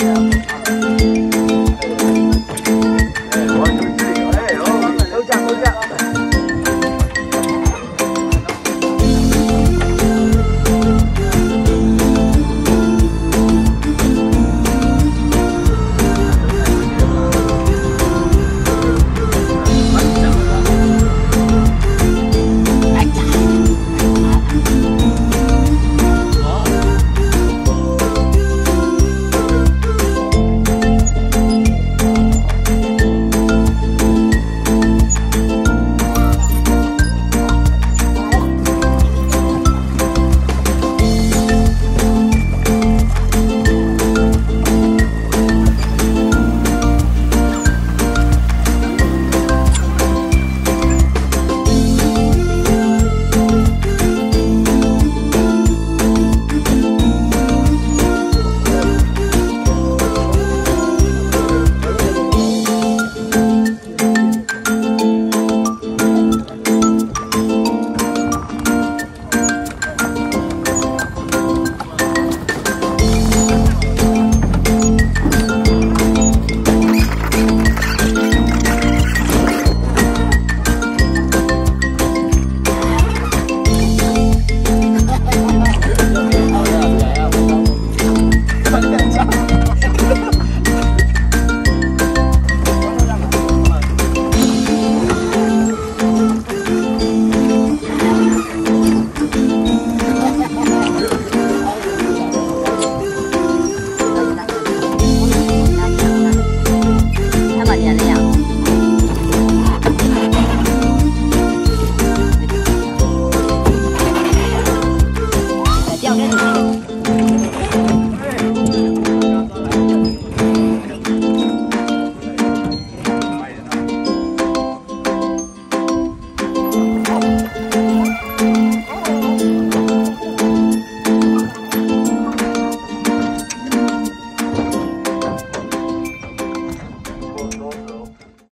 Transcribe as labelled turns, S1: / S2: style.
S1: Hallelujah.